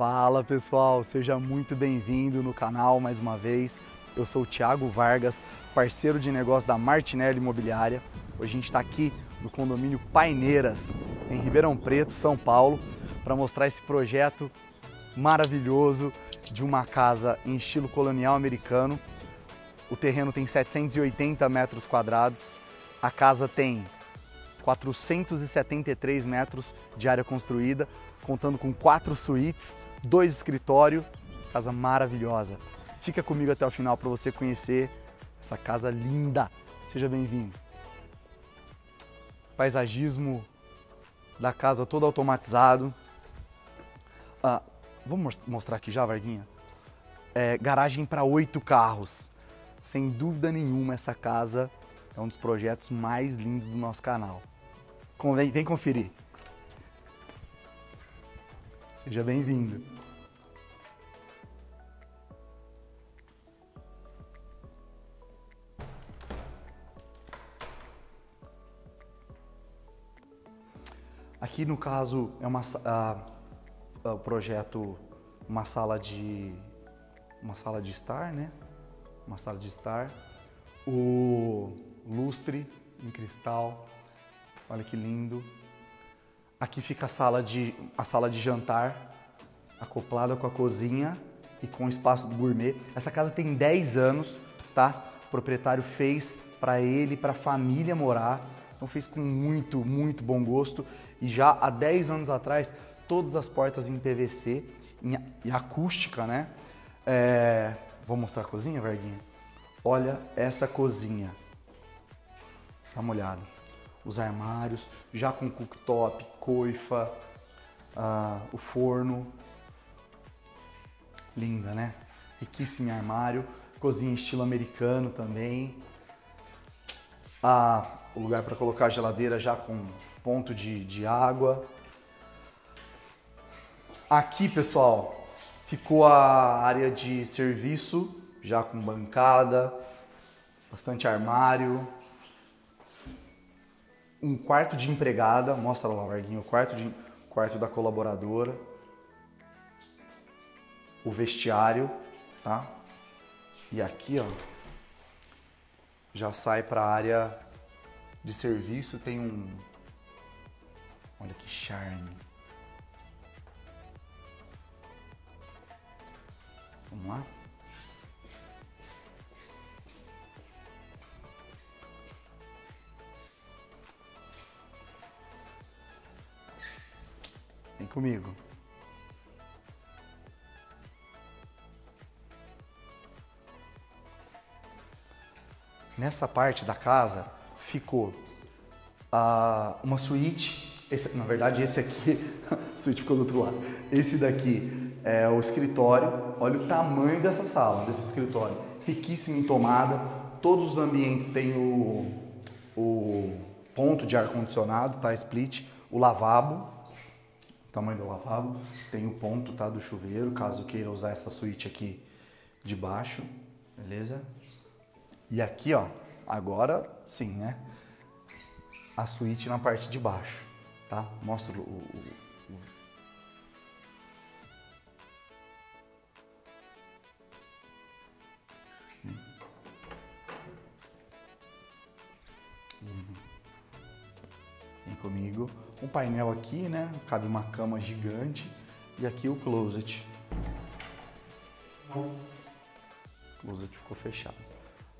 Fala pessoal, seja muito bem-vindo no canal mais uma vez. Eu sou o Thiago Vargas, parceiro de negócio da Martinelli Imobiliária. Hoje a gente está aqui no condomínio Paineiras, em Ribeirão Preto, São Paulo, para mostrar esse projeto maravilhoso de uma casa em estilo colonial americano. O terreno tem 780 metros quadrados, a casa tem 473 metros de área construída, contando com quatro suítes, dois escritórios, casa maravilhosa. Fica comigo até o final para você conhecer essa casa linda. Seja bem-vindo. Paisagismo da casa todo automatizado. Ah, vamos mostrar aqui já, Varguinha? É, garagem para oito carros. Sem dúvida nenhuma, essa casa é um dos projetos mais lindos do nosso canal. Vem, vem conferir. Seja bem-vindo. Aqui no caso é uma o projeto uma sala de uma sala de estar, né? Uma sala de estar. O lustre em cristal. Olha que lindo. Aqui fica a sala de a sala de jantar acoplada com a cozinha e com o espaço do gourmet. Essa casa tem 10 anos, tá? O proprietário fez para ele, para a família morar. Então fez com muito, muito bom gosto. E já há 10 anos atrás, todas as portas em PVC, em acústica, né? É... Vou mostrar a cozinha, Verguinha? Olha essa cozinha. Dá uma olhada. Os armários, já com cooktop, coifa, uh, o forno. Linda, né? Riquíssimo armário. Cozinha estilo americano também. Ah, o lugar para colocar a geladeira já com ponto de, de água. Aqui, pessoal, ficou a área de serviço, já com bancada, bastante armário, um quarto de empregada, mostra lá, Varguinho, o quarto, de, quarto da colaboradora, o vestiário, tá? E aqui, ó, já sai para a área de serviço, tem um... Olha que charme. Vamos lá? Comigo. Nessa parte da casa ficou uh, uma suíte. Esse, na verdade, esse aqui, a suíte ficou do outro lado. Esse daqui é o escritório. Olha o tamanho dessa sala, desse escritório. Riquíssimo em tomada. Todos os ambientes têm o, o ponto de ar-condicionado, tá? Split. O lavabo, tamanho do lavabo. Tem o ponto, tá? Do chuveiro, caso queira usar essa suíte aqui de baixo. Beleza? E aqui, ó, agora sim, né? A suíte na parte de baixo, tá? Mostra o, o, o painel aqui, né? Cabe uma cama gigante. E aqui o closet. O closet ficou fechado.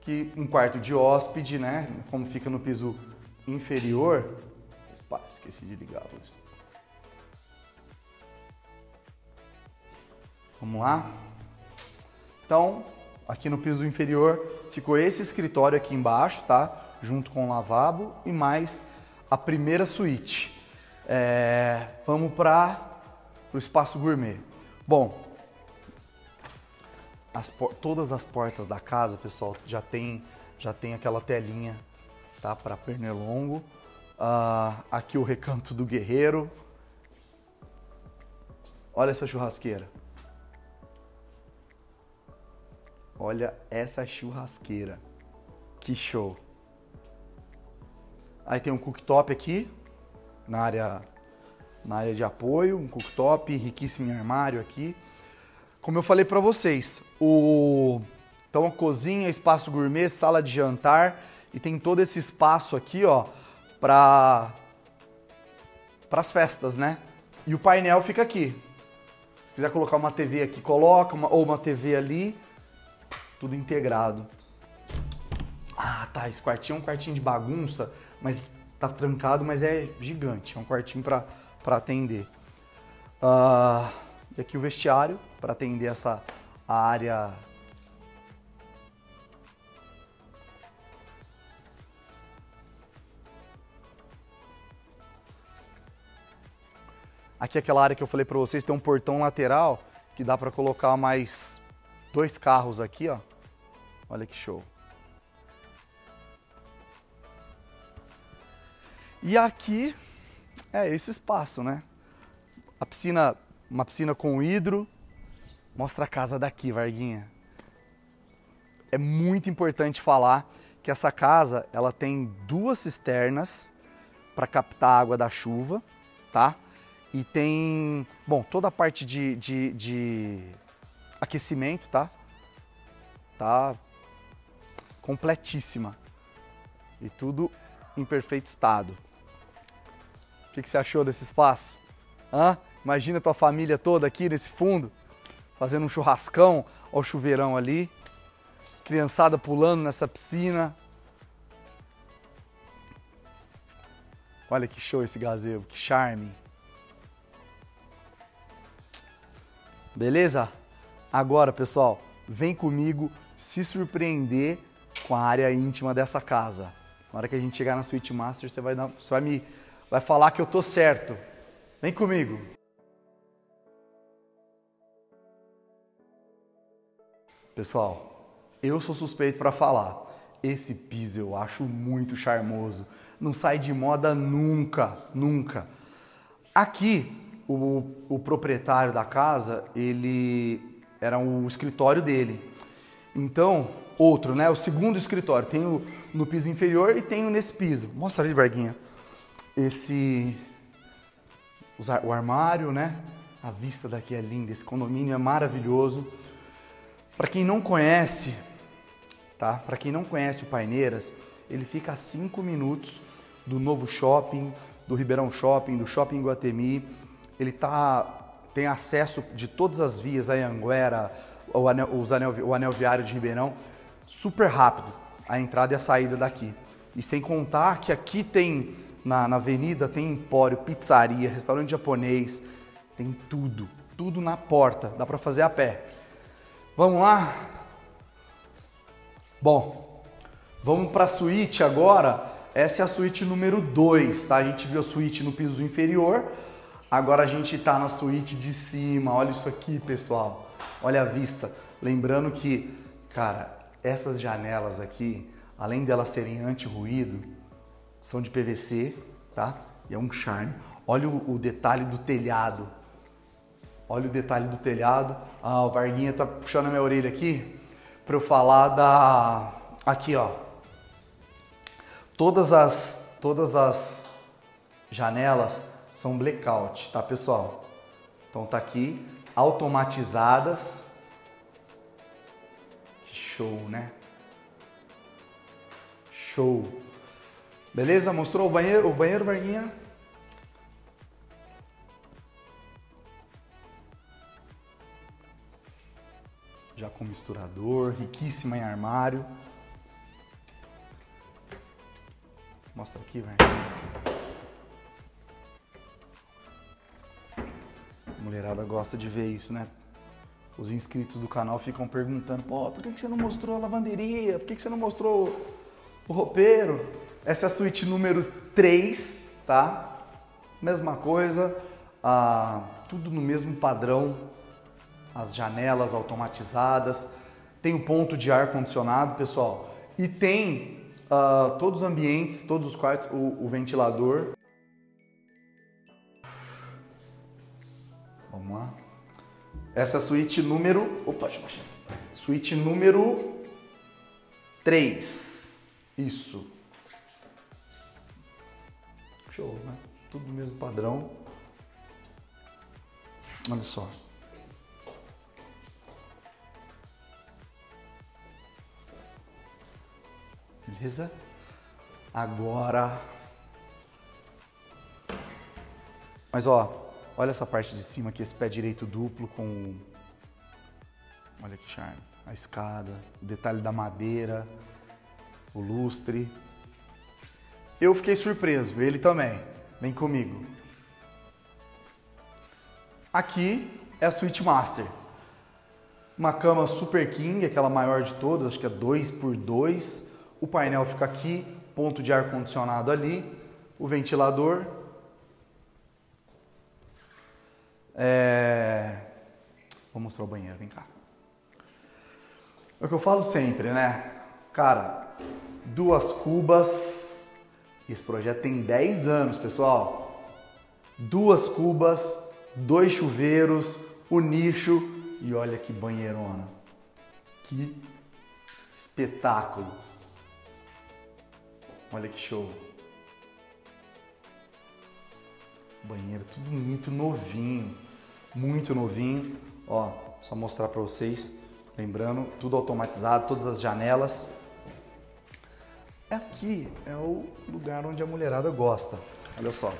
Aqui um quarto de hóspede, né? Como fica no piso inferior. Opa, esqueci de ligar a luz. Vamos lá? Então, aqui no piso inferior ficou esse escritório aqui embaixo, tá? Junto com o lavabo e mais a primeira suíte. É, vamos para o espaço gourmet. Bom, as, todas as portas da casa, pessoal, já tem, já tem aquela telinha tá, para pernilongo. Uh, aqui o recanto do guerreiro. Olha essa churrasqueira. Olha essa churrasqueira. Que show. Aí tem um cooktop aqui, na área na área de apoio, um cooktop, riquíssimo em armário aqui. Como eu falei para vocês, o então a cozinha, espaço gourmet, sala de jantar e tem todo esse espaço aqui, ó, para para as festas, né? E o painel fica aqui. Se quiser colocar uma TV aqui, coloca, uma, ou uma TV ali, tudo integrado. Ah, tá, esse quartinho é um quartinho de bagunça, mas tá trancado, mas é gigante, é um quartinho para atender. Uh, e aqui o vestiário, para atender essa área Aqui aquela área que eu falei para vocês tem um portão lateral que dá para colocar mais dois carros aqui, ó. Olha que show. E aqui é esse espaço, né? A piscina, uma piscina com hidro. Mostra a casa daqui, Varguinha. É muito importante falar que essa casa, ela tem duas cisternas para captar a água da chuva, tá? E tem, bom, toda a parte de, de, de aquecimento, tá? Tá completíssima. E tudo em perfeito estado. Que, que você achou desse espaço? Hã? Imagina tua família toda aqui nesse fundo, fazendo um churrascão, ó o chuveirão ali, criançada pulando nessa piscina. Olha que show esse gazebo, que charme. Beleza? Agora, pessoal, vem comigo se surpreender com a área íntima dessa casa. Na hora que a gente chegar na Suite Master, você vai, dar, você vai me vai falar que eu tô certo. Vem comigo. Pessoal, eu sou suspeito para falar. Esse piso eu acho muito charmoso. Não sai de moda nunca, nunca. Aqui o, o proprietário da casa, ele era o escritório dele. Então, outro, né? O segundo escritório. Tem o, no piso inferior e tem o nesse piso. Mostra ali, Varguinha. Esse... O armário, né? A vista daqui é linda. Esse condomínio é maravilhoso. Para quem não conhece, tá? Para quem não conhece o Paineiras, ele fica a 5 minutos do novo shopping, do Ribeirão Shopping, do Shopping Guatemi ele tá, tem acesso de todas as vias, a Anguera, o anel, os anel, o anel viário de Ribeirão, super rápido, a entrada e a saída daqui. E sem contar que aqui tem, na, na avenida, tem empório, pizzaria, restaurante japonês, tem tudo, tudo na porta, dá para fazer a pé. Vamos lá? Bom, vamos para a suíte agora. Essa é a suíte número 2, tá? A gente viu a suíte no piso inferior, Agora a gente está na suíte de cima. Olha isso aqui, pessoal. Olha a vista. Lembrando que, cara, essas janelas aqui, além delas serem anti-ruído, são de PVC, tá? E é um charme. Olha o, o, detalhe do telhado. Olha o detalhe do telhado. Ah, o Varguinha tá puxando a minha orelha aqui para eu falar da aqui, ó. Todas as todas as janelas são blackout, tá pessoal? Então tá aqui, automatizadas. Que show, né? Show. Beleza? Mostrou o banheiro, o banheiro, Varguinha? Já com misturador, riquíssima em armário. Mostra aqui, Varguinha. mulherada gosta de ver isso, né? Os inscritos do canal ficam perguntando, pô, por que você não mostrou a lavanderia? Por que você não mostrou o roupeiro? Essa é a suíte número 3, tá? Mesma coisa, ah, tudo no mesmo padrão, as janelas automatizadas, tem o ponto de ar condicionado, pessoal, e tem ah, todos os ambientes, todos os quartos, o, o ventilador Vamos lá. Essa suíte número. Opa, deixa eu. Suíte número 3. Isso. Show, né? Tudo no mesmo padrão. Olha só. Beleza? Agora. Mas ó, olha essa parte de cima aqui, esse pé direito duplo com. Olha que charme. A escada, o detalhe da madeira, o lustre. Eu fiquei surpreso, ele também. Vem comigo. Aqui é a Suite Master. Uma cama Super King, aquela maior de todas, acho que é 2 por 2 O painel fica aqui, ponto de ar condicionado ali, o ventilador. É... Vou mostrar o banheiro, vem cá. É o que eu falo sempre, né? Cara, duas cubas. Esse projeto tem 10 anos, pessoal. Duas cubas, dois chuveiros, o nicho e olha que banheirona. Que espetáculo. Olha que show. Banheiro tudo muito novinho, muito novinho. Ó, só mostrar para vocês, lembrando, tudo automatizado, todas as janelas. Aqui é o lugar onde a mulherada gosta. Olha só.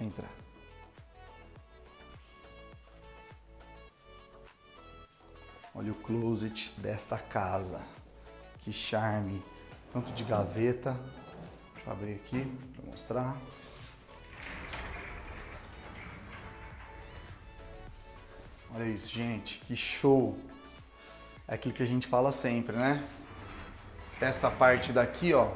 Entra. Olha o closet desta casa. Que charme. Tanto de gaveta. Deixa eu abrir aqui para mostrar. Olha isso, gente. Que show. É aquilo que a gente fala sempre, né? Essa parte daqui, ó.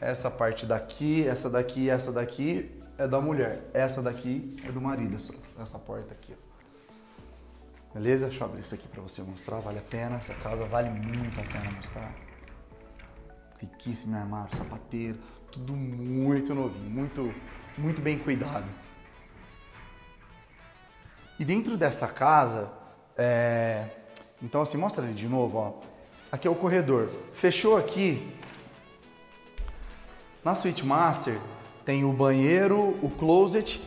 Essa parte daqui, essa daqui, essa daqui é da mulher. Essa daqui é do marido. Essa porta aqui, ó. Beleza? Deixa eu abrir isso aqui para você mostrar, vale a pena. Essa casa vale muito a pena mostrar. Riquíssimo armário, sapateiro, tudo muito novinho, muito, muito bem cuidado. E dentro dessa casa, é... então assim, mostra ali de novo, ó. Aqui é o corredor. Fechou aqui. Na Suite Master tem o banheiro, o closet,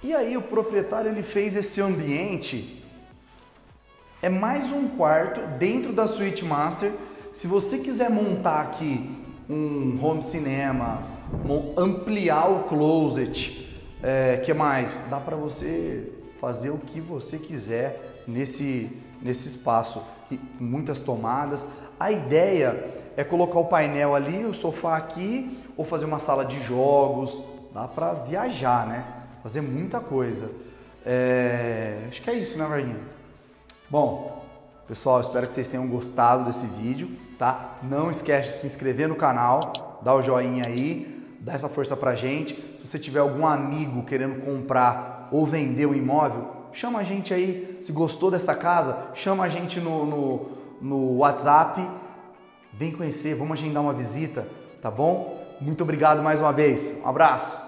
e aí o proprietário ele fez esse ambiente é mais um quarto dentro da Suite Master. Se você quiser montar aqui um home cinema, ampliar o closet, é, que mais? Dá para você fazer o que você quiser nesse, nesse espaço. E muitas tomadas. A ideia é colocar o painel ali, o sofá aqui, ou fazer uma sala de jogos. Dá para viajar, né? Fazer muita coisa. É... Acho que é isso, né, Varguinha? Bom, pessoal, espero que vocês tenham gostado desse vídeo, tá? Não esquece de se inscrever no canal, dar o joinha aí, dá essa força pra gente. Se você tiver algum amigo querendo comprar ou vender um imóvel, chama a gente aí. Se gostou dessa casa, chama a gente no, no, no WhatsApp. Vem conhecer, vamos agendar uma visita, tá bom? Muito obrigado mais uma vez. Um abraço.